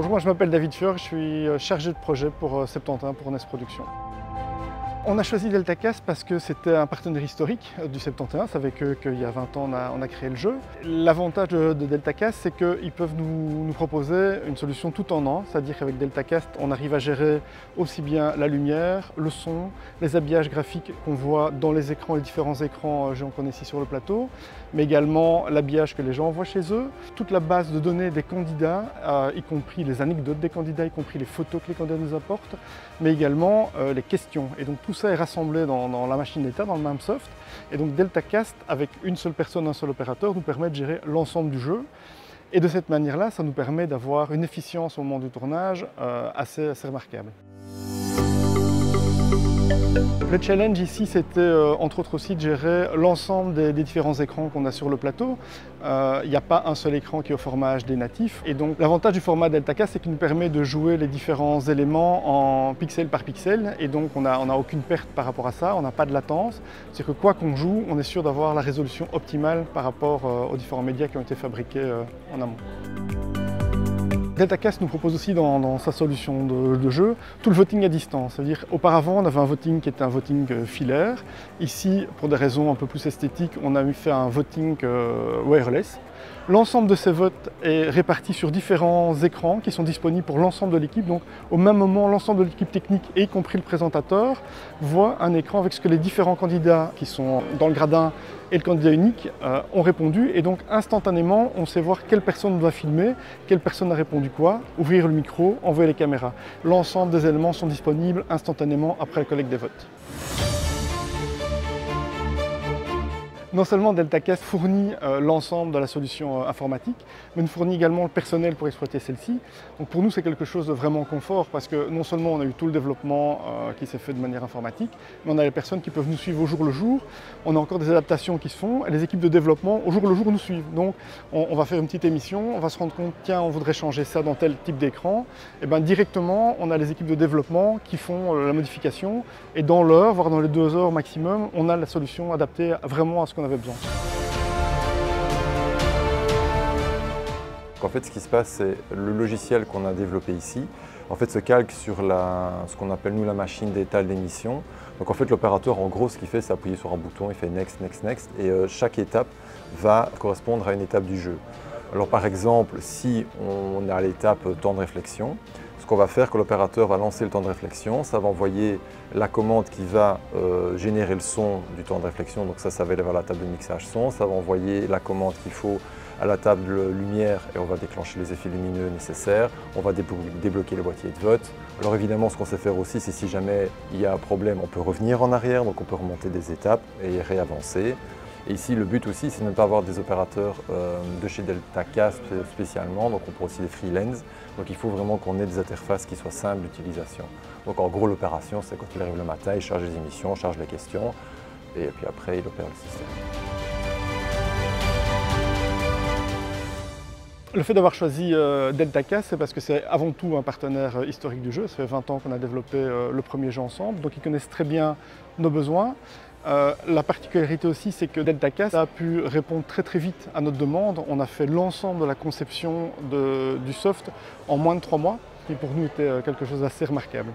Bonjour, je m'appelle David Fior, je suis euh, chargé de projet pour 71 pour NES Productions. On a choisi DeltaCast parce que c'était un partenaire historique euh, du 71, c'est avec eux qu'il y a 20 ans on a, créé le jeu. L'avantage de, DeltaCast c'est qu'ils peuvent nous, proposer une solution tout en un, c'est-à-dire qu'avec DeltaCast on arrive à gérer aussi bien la lumière, le son, les habillages graphiques qu'on voit dans les écrans, les différents écrans euh, qu'on a ici sur le plateau, mais également l'habillage que les gens envoient chez eux, toute la base de données des candidats, euh, y compris les anecdotes des candidats, y compris les photos que les candidats nous apportent, mais également les questions. Tout ça est rassemblé dans, la machine d'état, dans le même soft. Et donc DeltaCast, avec une seule personne, un seul opérateur, nous permet de gérer l'ensemble du jeu. Et de cette manière-là, ça nous permet d'avoir une efficience au moment du tournage euh, assez remarquable. Le challenge ici, c'était euh, entre autres aussi de gérer l'ensemble des, différents écrans qu'on a sur le plateau. Euh, il n'y a pas un seul écran qui est au format HD natif. Et donc l'avantage du format DeltaCast, c'est qu'il nous permet de jouer les différents éléments en pixel par pixel. Et donc on n'a aucune perte par rapport à ça, on n'a pas de latence. C'est que quoi qu'on joue, on est sûr d'avoir la résolution optimale par rapport euh, aux différents médias qui ont été fabriqués en amont. DeltaCast nous propose aussi dans, sa solution de, jeu tout le voting à distance. C'est-à-dire auparavant on avait un voting qui était un voting euh, filaire. Ici, pour des raisons un peu plus esthétiques, on a fait un voting euh, wireless. L'ensemble de ces votes est réparti sur différents écrans qui sont disponibles pour l'ensemble de l'équipe. Donc au même moment, l'ensemble de l'équipe technique, y compris le présentateur, voit un écran avec ce que les différents candidats qui sont dans le gradin et le candidat unique euh, ont répondu. Et donc instantanément, on sait voir quelle personne doit filmer, quelle personne a répondu quoi, ouvrir le micro, envoyer les caméras. L'ensemble des éléments sont disponibles instantanément après la collecte des votes. Non seulement DeltaCast fournit euh, l'ensemble de la solution euh, informatique, mais nous fournit également le personnel pour exploiter celle-ci. Donc pour nous, c'est quelque chose de vraiment confort parce que non seulement on a eu tout le développement euh, qui s'est fait de manière informatique, mais on a les personnes qui peuvent nous suivre au jour le jour. On a encore des adaptations qui se font et les équipes de développement au jour le jour nous suivent. Donc on, va faire une petite émission, on va se rendre compte, tiens, on voudrait changer ça dans tel type d'écran. Et bien directement, on a les équipes de développement qui font la modification et dans l'heure, voire dans les deux heures maximum, on a la solution adaptée vraiment à ce qu'on avait besoin. En fait, ce qui se passe, c'est le logiciel qu'on a développé ici, en fait, se calque sur la, ce qu'on appelle nous la machine d'étal d'émission. Donc en fait, l'opérateur, en gros, ce qu'il fait, c'est appuyer sur un bouton, il fait next, next, next, et euh, chaque étape va correspondre à une étape du jeu. Alors par exemple, si on a l'étape temps de réflexion, qu'on va faire, que l'opérateur va lancer le temps de réflexion, ça va envoyer la commande qui va euh, générer le son du temps de réflexion, donc ça, ça va aller vers la table de mixage son, ça va envoyer la commande qu'il faut à la table lumière et on va déclencher les effets lumineux nécessaires, on va débloquer le boîtier de vote. Alors évidemment, ce qu'on sait faire aussi, c'est si jamais il y a un problème, on peut revenir en arrière, donc on peut remonter des étapes et réavancer. Et ici, le but aussi, c'est de ne pas avoir des opérateurs euh, de chez DeltaCast spécialement, donc on prend aussi des freelance. Donc il faut vraiment qu'on ait des interfaces qui soient simples d'utilisation. Donc en gros, l'opération, c'est quand il arrive le matin, il charge les émissions, charge les questions, et puis après, il opère le système. Le fait d'avoir choisi euh, DeltaCast, c'est parce que c'est avant tout un partenaire euh, historique du jeu. Ça fait 20 ans qu'on a développé le premier jeu ensemble, donc ils connaissent très bien nos besoins. Euh, la particularité aussi, c'est que DeltaCast a pu répondre très très vite à notre demande. On a fait l'ensemble de la conception du soft en moins de trois mois, qui pour nous était euh, quelque chose d'assez remarquable.